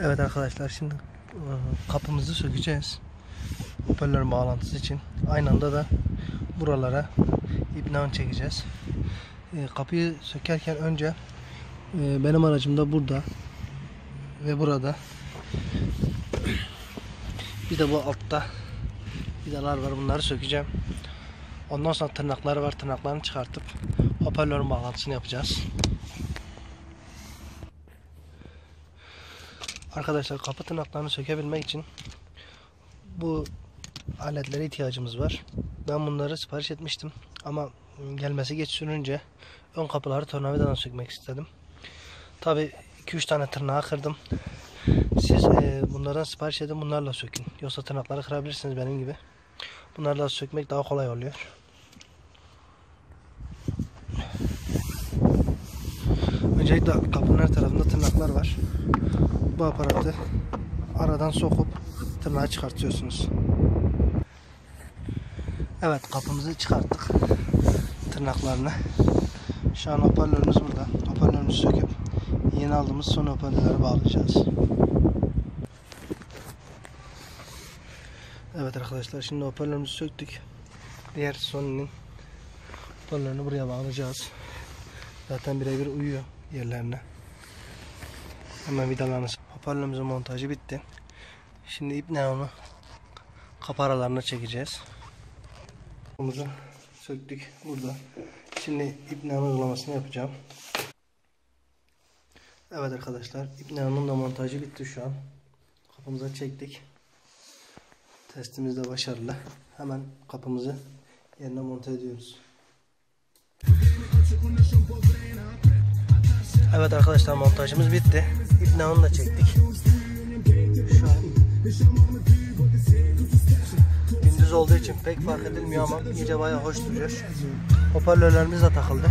Evet arkadaşlar şimdi e, kapımızı sökeceğiz. Hoparlör bağlantısı için. Aynı anda da buralara ipnan çekeceğiz. E, Kapıyı sökerken önce e, benim aracım da burada ve burada. Bir de bu altta vidalar var. Bunları sökeceğim. Ondan sonra tırnakları var. Tırnaklarını çıkartıp hoparlörün bağlantısını yapacağız. Arkadaşlar kapı tırnaklarını sökebilmek için bu aletlere ihtiyacımız var. Ben bunları sipariş etmiştim ama gelmesi geç sürünce ön kapıları tornavidadan sökmek istedim. Tabi 2-3 tane tırnağı kırdım. Siz e, bunlardan sipariş edin bunlarla sökün. Yoksa tırnakları kırabilirsiniz benim gibi. Bunlarla sökmek daha kolay oluyor. Öncelikle kapının her tarafında tırnaklar var. Bu aparatı aradan sokup tırnağı çıkartıyorsunuz. Evet kapımızı çıkarttık. Tırnaklarını. Şu an hoparlörümüz burada. Hoparlörümüzü söküp yeni aldığımız son hoparlörleri bağlayacağız. Evet arkadaşlar şimdi hoparlörümüzü söktük. Diğer Sony'nin hoparlörünü buraya bağlayacağız. Zaten birebir uyuyor yerlerine. Hemen vidalarını hoparlörümüzün montajı bitti. Şimdi ipne onu kapı aralarına çekeceğiz. Kapımızı söktük burada. Şimdi ipne uygulamasını yapacağım. Evet arkadaşlar ipne'nin da montajı bitti şu an. Kapımıza çektik. Testimiz de başarılı. Hemen kapımızı yerine monte ediyoruz. Evet arkadaşlar montajımız bitti. İpne'ni da çektik. Şu an gündüz olduğu için pek fark edilmiyor ama gece bayağı hoş duruyor. Hoparlörlerimiz de takıldı.